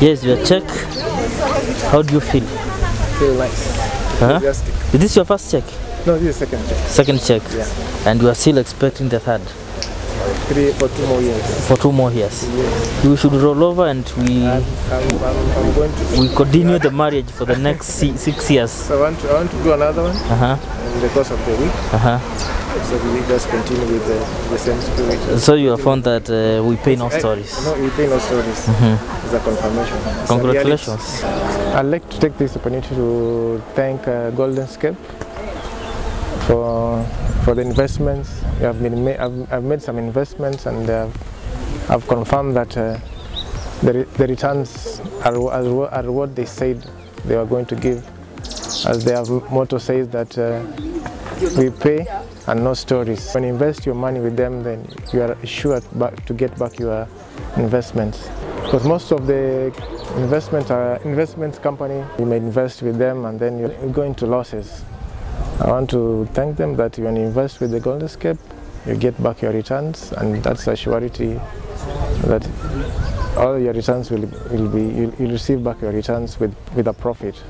Yes, your check. How do you feel? Feel nice. Huh? Is this your first check? No, this is second check. Second check? Yeah. And you are still expecting the third Three for two more years. for two more years? Yes. We should roll over and we I'm, I'm, I'm, going to. we continue the marriage for the next six years. So I want to, I want to do another one Uh huh. in the course of the week. Uh huh. So we just continue with the, the same spirit. So you have found that uh, we pay no stories. No, we pay no stories. It's a confirmation. It's Congratulations. reality. I'd like to take this opportunity to thank uh, Goldenscape for for the investments. We have been ma- I've, I've made some investments and uh, I've confirmed that uh, the, re- the returns are, are, are what they said they were going to give. As their motto says that uh, we pay and no stories. When you invest your money with them, then you are sure to get back your investments. Because most of the investment are investment company, you may invest with them and then you're going to losses. I want to thank them that when you invest with the Goldenscape, you get back your returns, and that's a surety that all your returns will, will be, you'll, you'll receive back your returns with, with a profit.